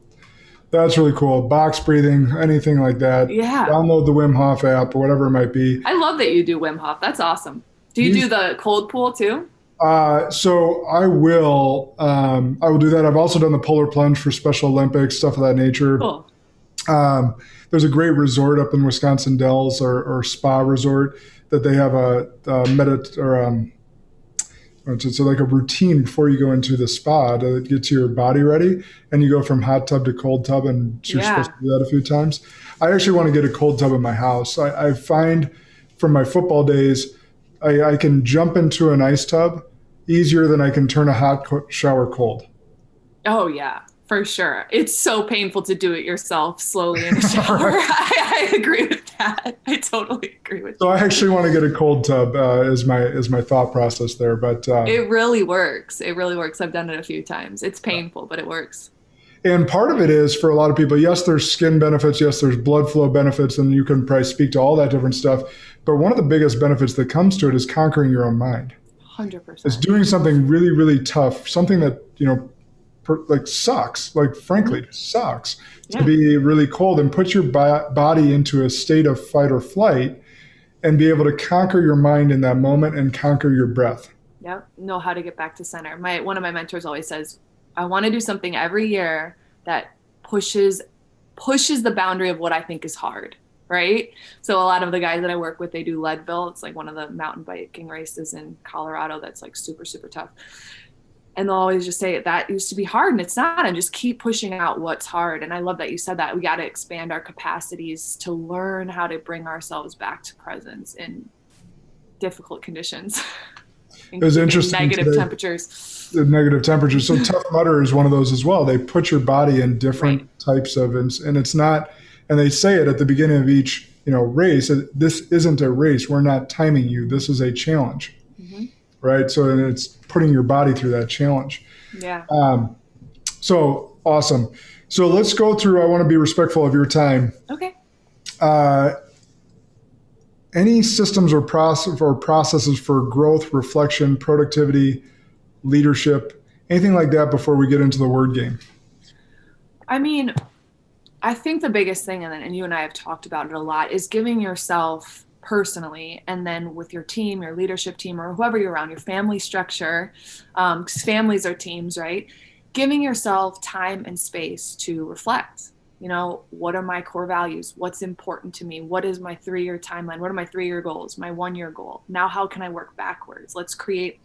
That's really cool. Box breathing, anything like that. Yeah. Download the Wim Hof app or whatever it might be. I love that you do Wim Hof. That's awesome. Do you do the cold pool too? Uh, so I will. Um, I will do that. I've also done the polar plunge for Special Olympics, stuff of that nature. Cool. Um, there's a great resort up in Wisconsin Dells or, or spa resort that they have a, a medit or um, it's like a routine before you go into the spa to get your body ready, and you go from hot tub to cold tub, and you're yeah. supposed to do that a few times. I actually want to get a cold tub in my house. I, I find from my football days, I, I can jump into an ice tub easier than I can turn a hot shower cold. Oh yeah, for sure. It's so painful to do it yourself slowly in the shower. I, I, agree with that. I totally agree with. So I actually want to get a cold tub. Uh, is my is my thought process there, but uh, it really works. It really works. I've done it a few times. It's painful, but it works. And part of it is for a lot of people. Yes, there's skin benefits. Yes, there's blood flow benefits, and you can probably speak to all that different stuff. But one of the biggest benefits that comes to it is conquering your own mind. 100%. It's doing something really, really tough, something that, you know, per, like sucks. Like frankly, mm-hmm. sucks yeah. to be really cold and put your body into a state of fight or flight and be able to conquer your mind in that moment and conquer your breath. Yep, know how to get back to center. My one of my mentors always says, "I want to do something every year that pushes pushes the boundary of what I think is hard." Right. So a lot of the guys that I work with, they do Leadville. It's like one of the mountain biking races in Colorado that's like super super tough. And they'll always just say that used to be hard and it's not and just keep pushing out what's hard. And i love that you said that. We got to expand our capacities to learn how to bring ourselves back to presence in difficult conditions. It was interesting negative today, temperatures. The negative temperatures. So tough mudder is one of those as well. They put your body in different right. types of and, and it's not and they say it at the beginning of each you know race this isn't a race we're not timing you this is a challenge mm-hmm. right so and it's putting your body through that challenge. Yeah. Um, so awesome. So let's go through. I want to be respectful of your time. Okay. Uh, any systems or process or processes for growth, reflection, productivity, leadership, anything like that before we get into the word game? I mean, I think the biggest thing, and, and you and I have talked about it a lot, is giving yourself personally and then with your team your leadership team or whoever you're around your family structure because um, families are teams right? Giving yourself time and space to reflect. You know what are my core values? What's important to me? What is my three year timeline? What are my three year goals? My one year goal? Now how can i work backwards? Let's create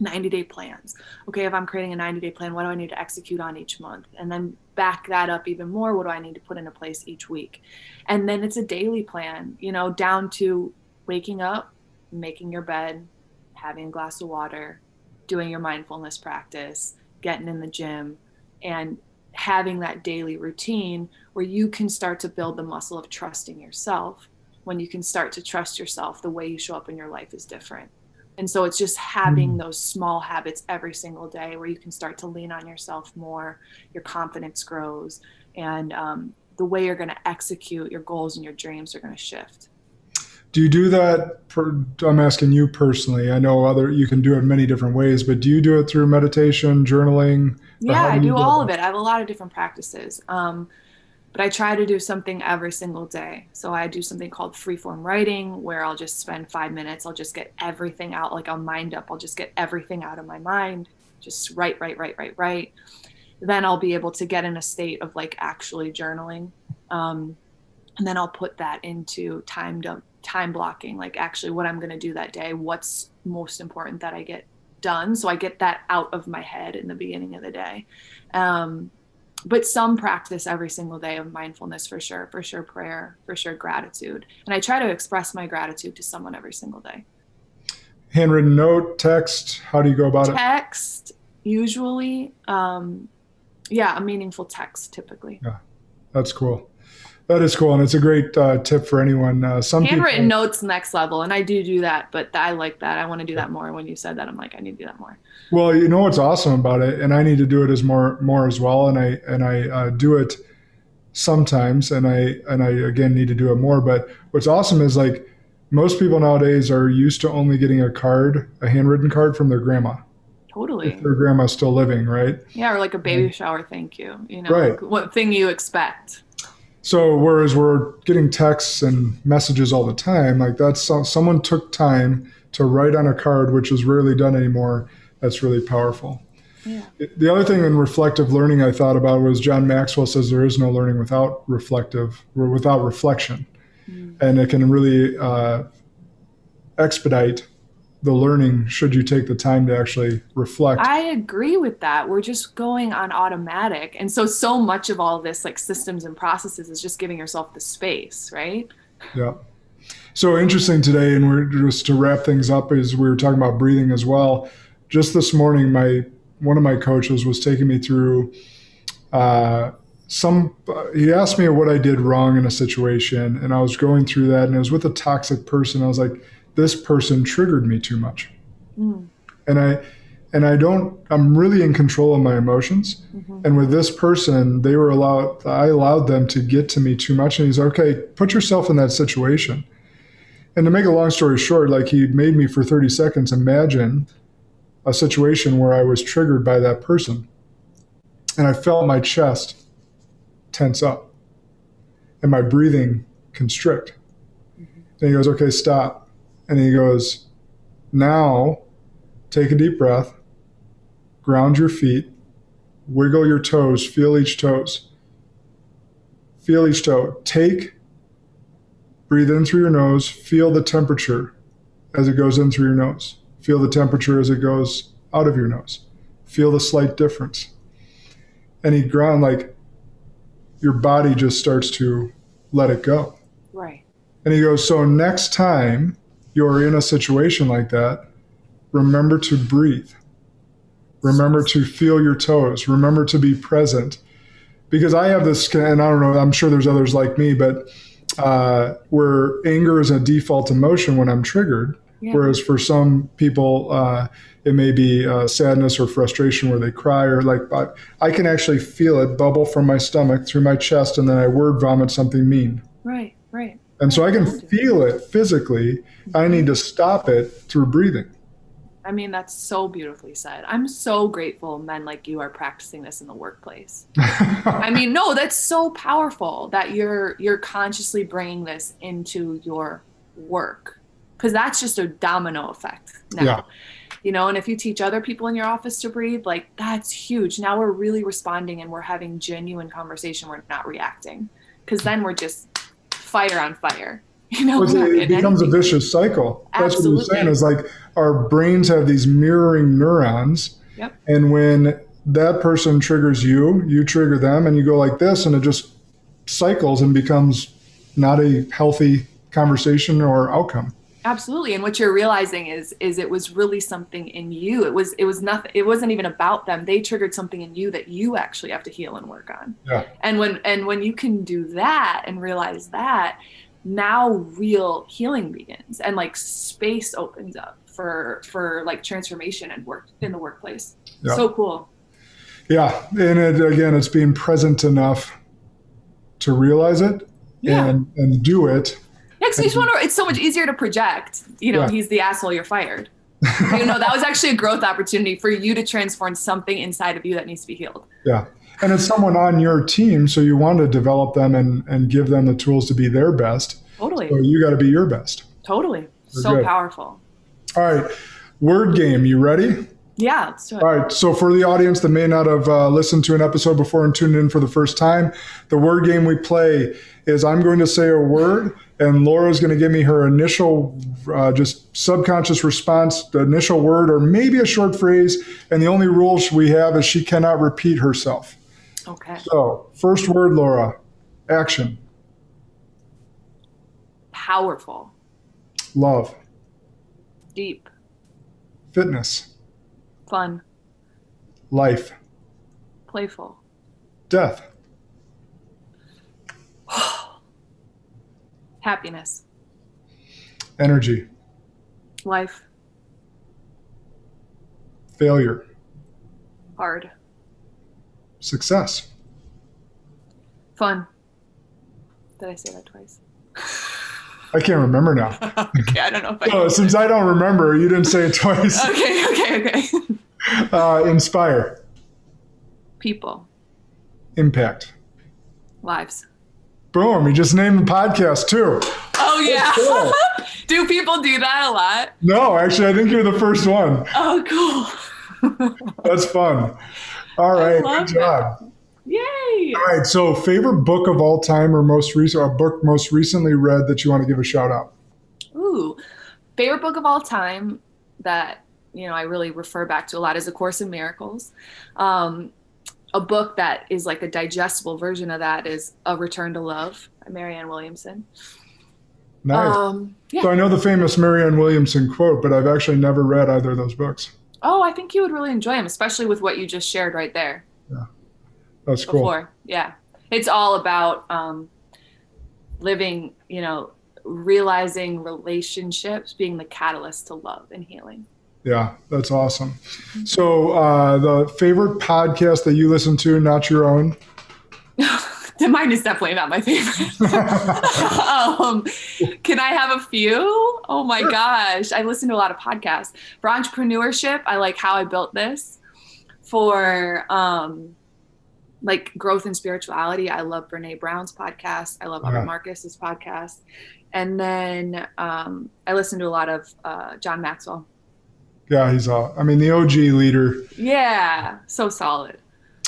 90 day plans. Okay, if I'm creating a 90 day plan, what do I need to execute on each month? And then back that up even more. What do I need to put into place each week? And then it's a daily plan, you know, down to waking up, making your bed, having a glass of water, doing your mindfulness practice, getting in the gym, and having that daily routine where you can start to build the muscle of trusting yourself. When you can start to trust yourself, the way you show up in your life is different and so it's just having mm. those small habits every single day where you can start to lean on yourself more, your confidence grows, and um, the way you're going to execute your goals and your dreams are going to shift. Do you do that? Per, I'm asking you personally. I know other you can do it many different ways, but do you do it through meditation, journaling? Yeah, I do all of it. I have a lot of different practices. Um, but I try to do something every single day. So I do something called freeform writing where I'll just spend five minutes. I'll just get everything out, like I'll mind up. I'll just get everything out of my mind, just write, write, write, write, write. Then I'll be able to get in a state of like actually journaling. Um, and then I'll put that into time dump, time blocking, like actually what I'm going to do that day, what's most important that I get done. So I get that out of my head in the beginning of the day. Um, but some practice every single day of mindfulness for sure, for sure prayer, for sure gratitude. And I try to express my gratitude to someone every single day. Handwritten note, text, how do you go about text, it? Text, usually. Um, yeah, a meaningful text typically. Yeah, that's cool. That is cool, and it's a great uh, tip for anyone. Uh, some handwritten people, notes next level, and I do do that, but I like that. I want to do that more. When you said that, I'm like, I need to do that more. Well, you know what's awesome about it, and I need to do it as more more as well, and I and I uh, do it sometimes, and I and I again need to do it more. But what's awesome is like most people nowadays are used to only getting a card, a handwritten card from their grandma. Totally. If their grandma's still living, right? Yeah, or like a baby shower thank you. You know, right. Like what thing you expect. So whereas we're getting texts and messages all the time, like that's someone took time to write on a card, which is rarely done anymore. That's really powerful. Yeah. The other thing in reflective learning I thought about was John Maxwell says there is no learning without reflective or without reflection, mm. and it can really uh, expedite the learning should you take the time to actually reflect. I agree with that. We're just going on automatic. And so so much of all this like systems and processes is just giving yourself the space, right? Yeah. So interesting today and we're just to wrap things up is we were talking about breathing as well. Just this morning my one of my coaches was taking me through uh, some he asked me what I did wrong in a situation and I was going through that and it was with a toxic person. I was like this person triggered me too much. Mm. And I and I don't I'm really in control of my emotions. Mm-hmm. And with this person, they were allowed I allowed them to get to me too much and he's okay, put yourself in that situation. And to make a long story short, like he made me for 30 seconds imagine a situation where I was triggered by that person. and I felt my chest tense up and my breathing constrict. Mm-hmm. And he goes, Okay, stop. And he goes, Now take a deep breath, ground your feet, wiggle your toes, feel each toes. Feel each toe. Take, breathe in through your nose, feel the temperature as it goes in through your nose. Feel the temperature as it goes out of your nose. Feel the slight difference. And he ground like your body just starts to let it go. Right. And he goes, So next time you're in a situation like that, remember to breathe. Remember to feel your toes. Remember to be present. Because I have this, and I don't know, I'm sure there's others like me, but uh, where anger is a default emotion when I'm triggered. Yeah. Whereas for some people, uh, it may be uh, sadness or frustration where they cry or like, I, I can actually feel it bubble from my stomach through my chest and then I word vomit something mean. Right, right. And so I can feel it physically. I need to stop it through breathing. I mean, that's so beautifully said. I'm so grateful men like you are practicing this in the workplace. I mean, no, that's so powerful that you're you're consciously bringing this into your work because that's just a domino effect now. Yeah. You know, and if you teach other people in your office to breathe, like that's huge. Now we're really responding and we're having genuine conversation. We're not reacting because then we're just fire on fire. You know, it becomes anything. a vicious cycle. That's Absolutely. what you're saying is like our brains have these mirroring neurons. Yep. And when that person triggers you, you trigger them, and you go like this, and it just cycles and becomes not a healthy conversation or outcome absolutely and what you're realizing is is it was really something in you it was it was nothing it wasn't even about them they triggered something in you that you actually have to heal and work on yeah. and when and when you can do that and realize that now real healing begins and like space opens up for for like transformation and work in the workplace yeah. so cool yeah and it, again it's being present enough to realize it yeah. and and do it yeah, because wonder, it's so much easier to project. You know, yeah. he's the asshole, you're fired. you know, that was actually a growth opportunity for you to transform something inside of you that needs to be healed. Yeah. And it's someone on your team, so you want to develop them and, and give them the tools to be their best. Totally. So you got to be your best. Totally. so good. powerful. All right. Word game. You ready? Yeah, let's do it. All right. So, for the audience that may not have uh, listened to an episode before and tuned in for the first time, the word game we play is I'm going to say a word, and Laura's going to give me her initial, uh, just subconscious response, the initial word, or maybe a short phrase. And the only rules we have is she cannot repeat herself. Okay. So, first word, Laura, action. Powerful. Love. Deep. Fitness. Fun. Life. Playful. Death. Happiness. Energy. Life. Failure. Hard. Success. Fun. Did I say that twice? I can't remember now. okay, I don't know if I. So, since I don't remember, you didn't say it twice. okay, okay, okay. Uh, inspire. People. Impact. Lives. Boom! You just named the podcast too. Oh yeah. Cool. do people do that a lot? No, actually, I think you're the first one. Oh, cool. That's fun. All right, good job. That. Yay! All right, so favorite book of all time or most recent, a book most recently read that you want to give a shout out? Ooh, favorite book of all time that you know I really refer back to a lot is A Course in Miracles. Um, a book that is like a digestible version of that is A Return to Love by Marianne Williamson. Nice. Um, yeah. So I know the famous Marianne Williamson quote, but I've actually never read either of those books. Oh, I think you would really enjoy them, especially with what you just shared right there. Yeah, that's cool. Before. Yeah, it's all about um, living. You know, realizing relationships being the catalyst to love and healing. Yeah, that's awesome. So, uh, the favorite podcast that you listen to, not your own? Mine is definitely not my favorite. um, can I have a few? Oh my gosh. I listen to a lot of podcasts. For entrepreneurship, I like How I Built This. For um, like growth and spirituality. I love Brene Brown's podcast. I love Robert Marcus's podcast. And then um, I listen to a lot of uh, John Maxwell. Yeah, he's uh, I mean the OG leader. Yeah, so solid.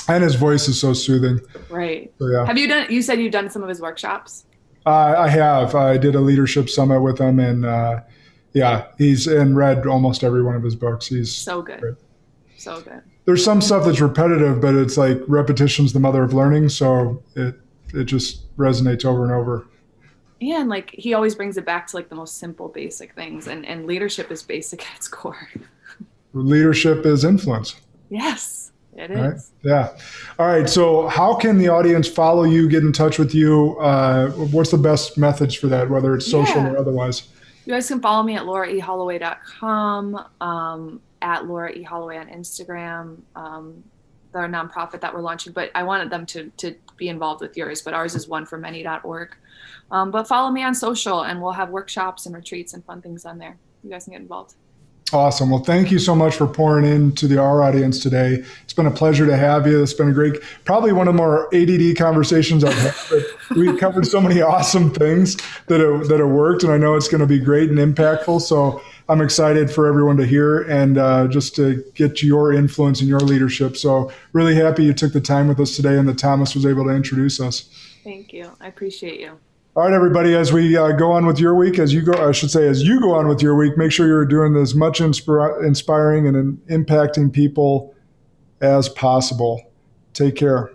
And his voice is so soothing. Right. So, yeah. Have you done? You said you've done some of his workshops. Uh, I have. I did a leadership summit with him, and uh, yeah, he's and read almost every one of his books. He's so good. Great. So good. There's some stuff that's repetitive, but it's like repetition's the mother of learning. So it it just resonates over and over. Yeah, and like he always brings it back to like the most simple, basic things, and and leadership is basic at its core. leadership is influence. Yes, it is. Right? Yeah. All right. So, how can the audience follow you, get in touch with you? Uh, what's the best methods for that, whether it's social yeah. or otherwise? You guys can follow me at lauraeholloway.com, um, at Laura E. Holloway on Instagram. Um, the nonprofit that we're launching, but I wanted them to to be involved with yours. But ours is one for many.org. Um, but follow me on social, and we'll have workshops and retreats and fun things on there. You guys can get involved. Awesome. Well, thank you so much for pouring into the our audience today. It's been a pleasure to have you. It's been a great, probably one of the more ADD conversations I've had. we covered so many awesome things that it, that it worked, and I know it's going to be great and impactful. So I'm excited for everyone to hear and uh, just to get your influence and your leadership. So really happy you took the time with us today, and that Thomas was able to introduce us. Thank you. I appreciate you. All right, everybody, as we uh, go on with your week, as you go, I should say, as you go on with your week, make sure you're doing as much inspira- inspiring and impacting people as possible. Take care.